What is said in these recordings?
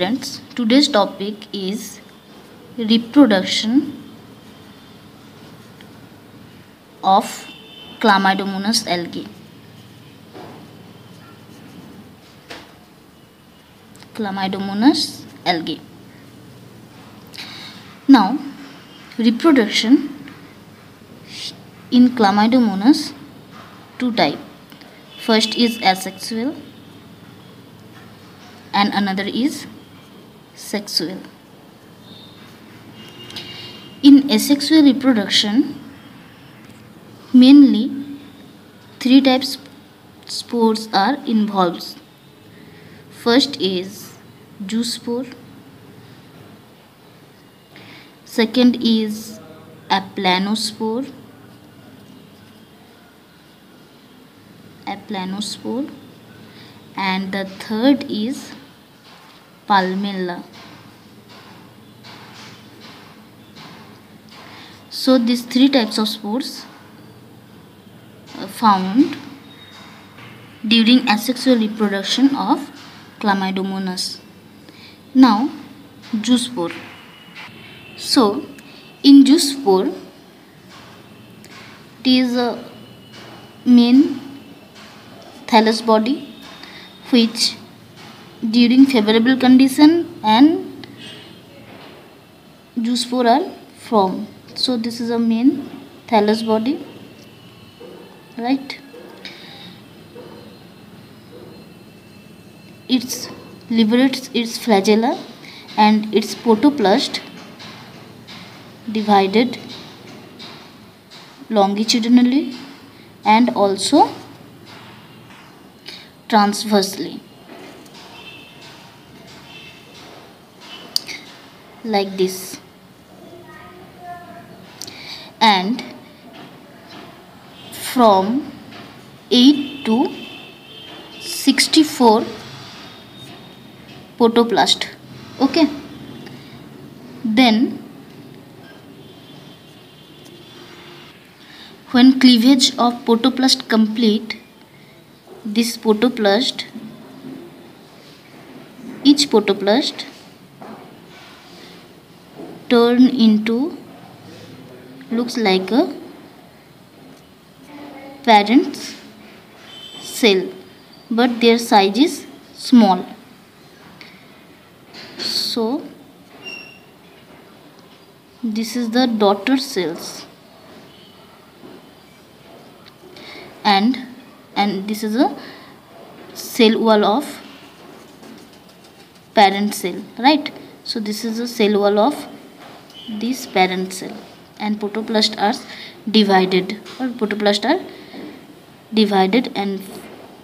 Friends, today's topic is reproduction of Chlamydomonas algae. Chlamydomonas algae. Now, reproduction in Chlamydomonas two type. First is asexual and another is sexual. In asexual reproduction, mainly three types spores are involved. First is zoospore. Second is aplanospore. Aplanospore. And the third is palmella. So these three types of spores uh, found during asexual reproduction of Chlamydomonas. Now, zoospore. So, in zoospore, it is a main thallus body which during favorable condition and zoospore are. So, this is a main thallus body, right? It liberates its flagella and its protoplast divided longitudinally and also transversely like this. And from 8 to 64 protoplast. Okay. Then when cleavage of protoplast complete this protoplast each protoplast turn into looks like a parent cell but their size is small. So this is the daughter cells. And and this is a cell wall of parent cell right? So this is a cell wall of this parent cell and protoplast are divided or protoplast are divided and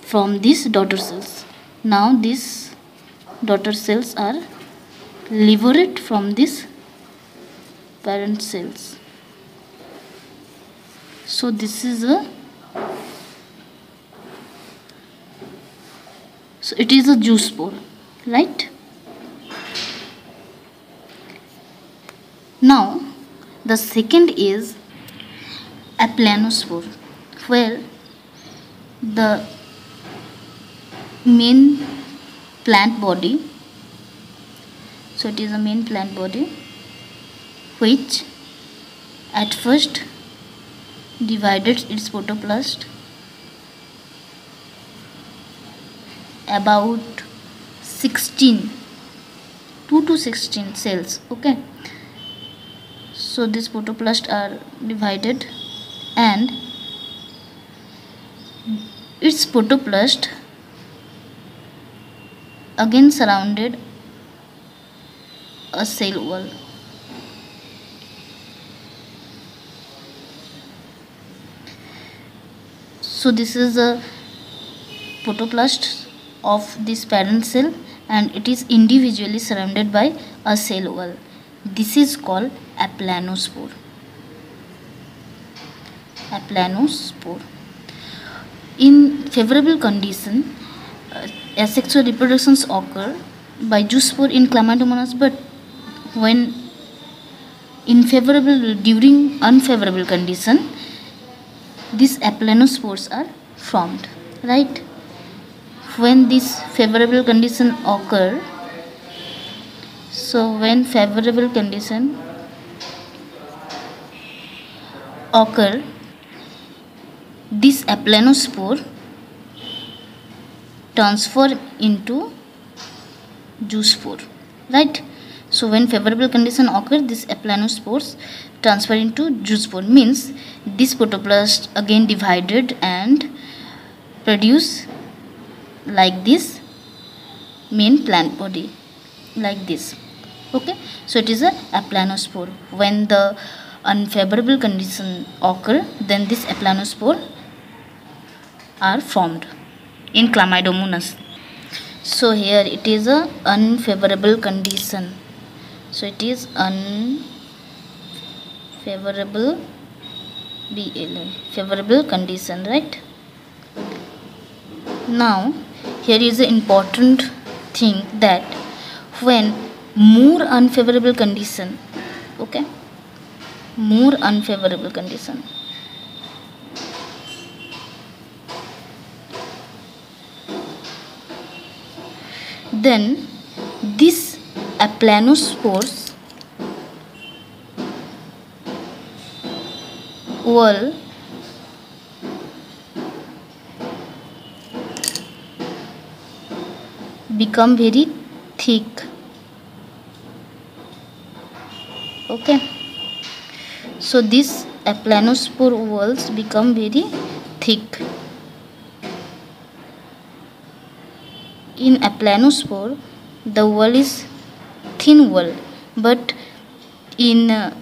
from these daughter cells. Now these daughter cells are liberate from this parent cells. So this is a so it is a zoospore right now the second is aplanospore where the main plant body so it is a main plant body which at first divided its protoplast about 16 2 to 16 cells okay so these protoplast are divided and its protoplast again surrounded a cell wall. So this is a protoplast of this parent cell and it is individually surrounded by a cell wall this is called aplanospore. Aplanospore. In favorable condition uh, asexual reproductions occur by zoospore in chlamydomonas but when unfavorable during unfavorable condition these aplanospores are formed right? When this favorable condition occur so when favorable condition occur this aplanospore transfer into zoospore right? So when favorable condition occur this aplanospores transfer into zoospore means this protoplast again divided and produce like this main plant body like this okay? So it is a aplanospore. When the unfavorable condition occur then this aplanospore are formed in chlamydomonas. So here it is a unfavorable condition. So it is unfavorable BLA favorable condition right? Now here is an important thing that when more unfavorable condition. Okay? More unfavorable condition. Then this aplanospores will become very thick okay so this aplanospore walls become very thick in aplanospore the wall is thin wall but in uh,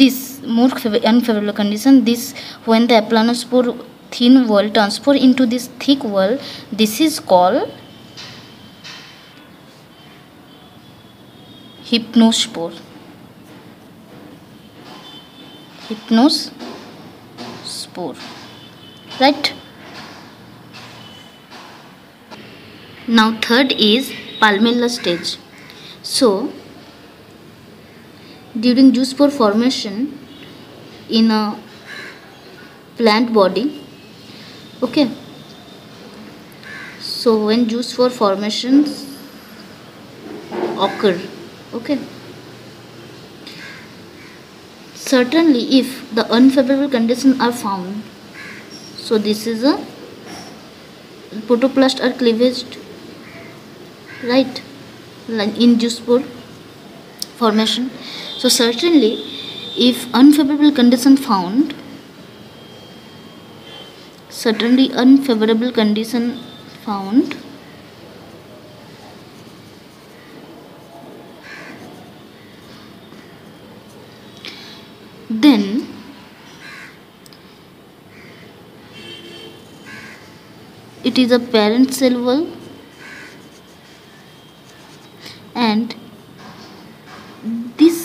this more unfavorable condition this when the aplanospore thin wall transfer into this thick wall this is called hypnospore hypnospore right? Now third is palmella stage. So during juice zoospore formation in a plant body okay? So when zoospore formations occur okay certainly if the unfavorable conditions are found so this is a protoplast are cleavaged right? In zoospore formation. So certainly if unfavorable condition found certainly unfavorable condition found then it is a parent cell wall and this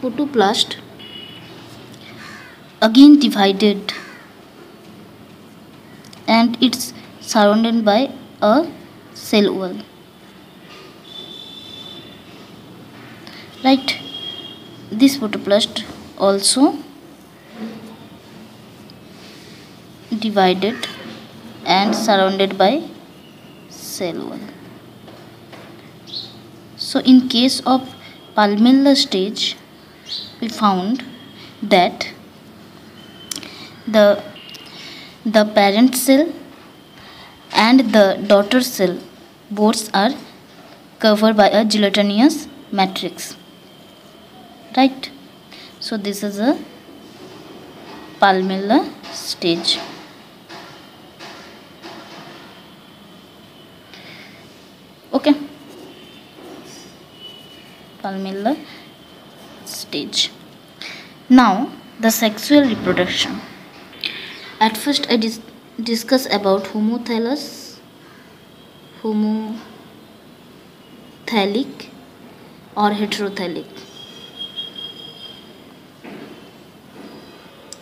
protoplast again divided and it's surrounded by a cell wall right this protoplast also divided and surrounded by cell wall. So in case of palmella stage we found that the the parent cell and the daughter cell both are covered by a gelatinous matrix right? So this is a palmella stage. Okay. Palmella stage. Now the sexual reproduction. At first i dis discuss about homothallous homothallic or heterothallic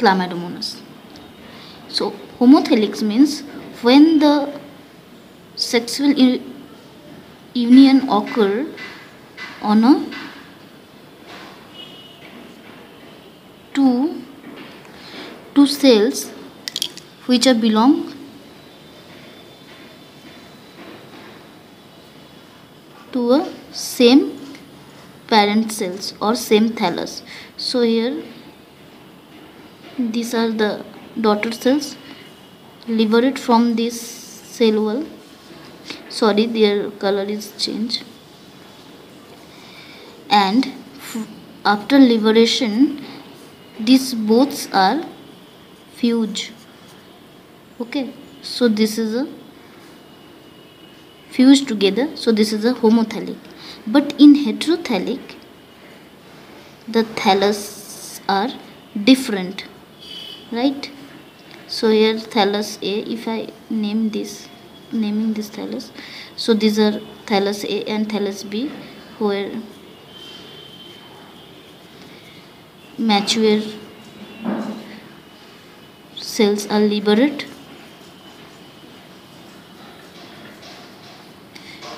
chlamydomonas. So homothallic means when the sexual union occur on a two two cells which are belong to a same parent cells or same thallus so here these are the daughter cells liberate from this cell wall. Sorry their color is changed. And after liberation these both are fused. Okay so this is a fused together so this is a homothallic but in heterothallic the thallus are different right? So here thallus a if i name this naming this thallus. So these are thallus a and thallus b where mature cells are liberated.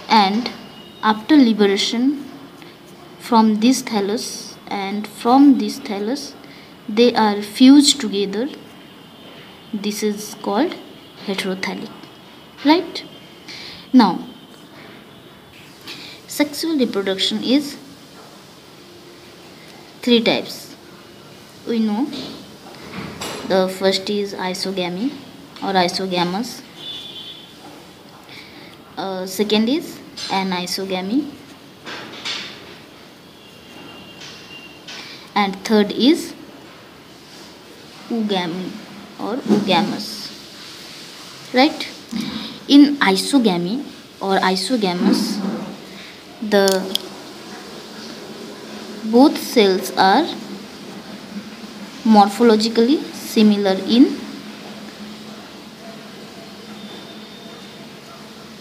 And after liberation from this thallus and from this thallus they are fused together. This is called heterothallic right? Now sexual reproduction is three types. We know the first is isogamy or isogamous. Uh, second is anisogamy and third is oogamy or oogamous right? In isogamy or isogamous the both cells are morphologically similar in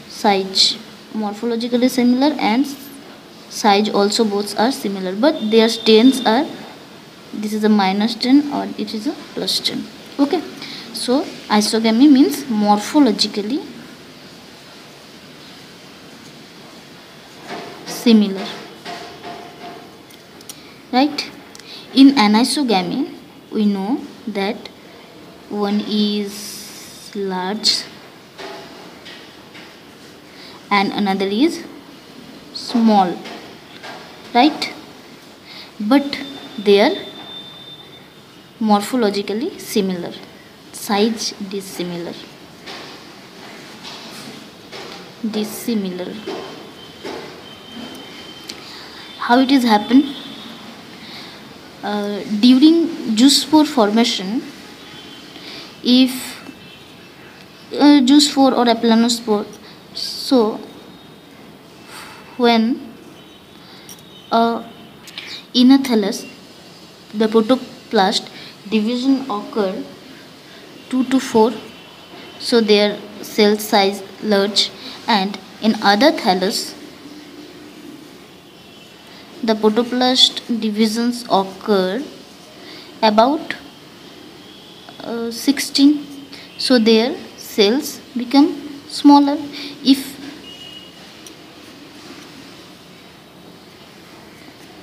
size morphologically similar and size also both are similar but their strains are this is a minus 10 or it is a plus 10 okay. So isogamy means morphologically similar. Right? In anisogamy we know that one is large and another is small. Right? But they are morphologically similar. Size dissimilar. Dissimilar. How it is happen? Uh, during zoospore formation if uh, zoospore or aplanospore so when uh, in a thallus the protoplast division occur 2 to 4 so their cell size large and in other thallus the protoplast divisions occur about uh, 16 so their cells become smaller. If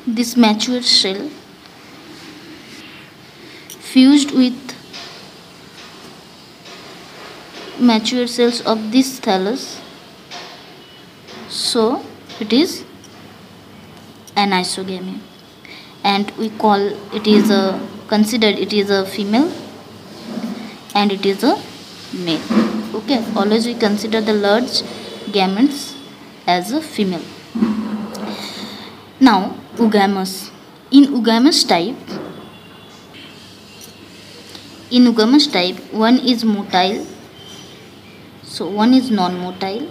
this mature shell fused with mature cells of this thallus. So it is anisogamy and we call it is a considered it is a female and it is a male. Okay always we consider the large gametes as a female. Now oogamous in oogamous type in oogamous type one is motile. So one is non-motile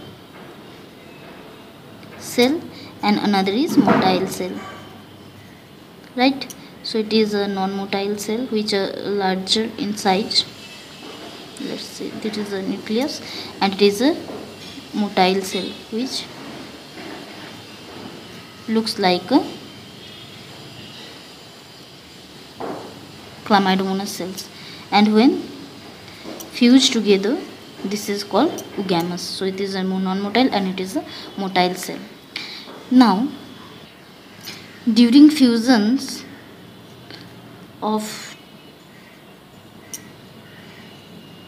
cell and another is motile cell. Right? So it is a non-motile cell which are larger in size. Let's see this is a nucleus and it is a motile cell which looks like a chlamydomonas cells and when fused together this is called oogamous so it is a non-motile and it is a motile cell. Now during fusions of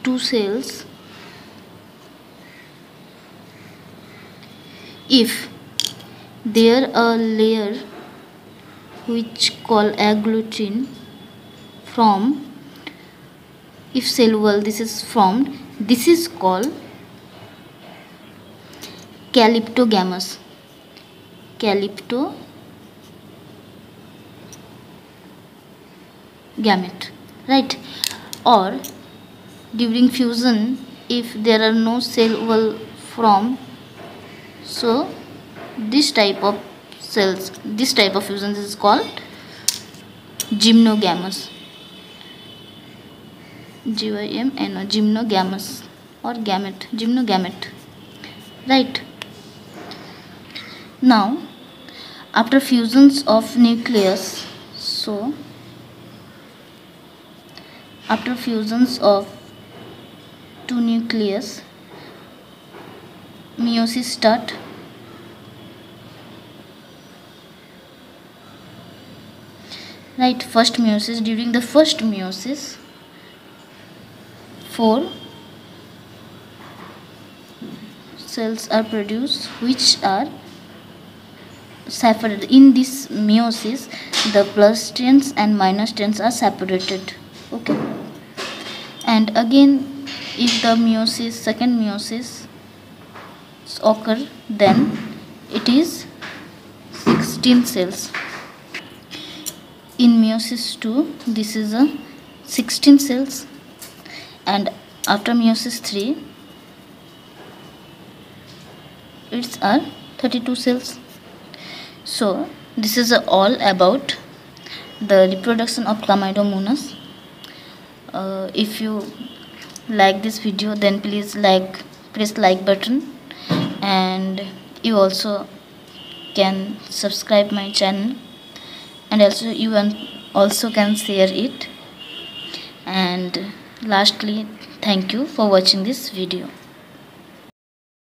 two cells if there a layer which call agglutinin from if cell wall this is formed this is called calyptogamous. Calypto gamete right? Or during fusion if there are no cell wall from so this type of cells this type of fusion is called gymnogamous G-Y-M-N-O gymnogamous or gamete gymnogamete. Right. Now after fusions of nucleus so after fusions of two nucleus meiosis start. Right first meiosis. During the first meiosis four cells are produced which are separated. In this meiosis the plus strains and minus strains are separated okay? And again if the meiosis second meiosis occur then it is 16 cells. In meiosis 2 this is a 16 cells and after meiosis 3 it's are 32 cells. So this is all about the reproduction of chlamydomonas. Uh, if you like this video then please like press like button. And you also can subscribe my channel. And also you can also can share it. And lastly thank you for watching this video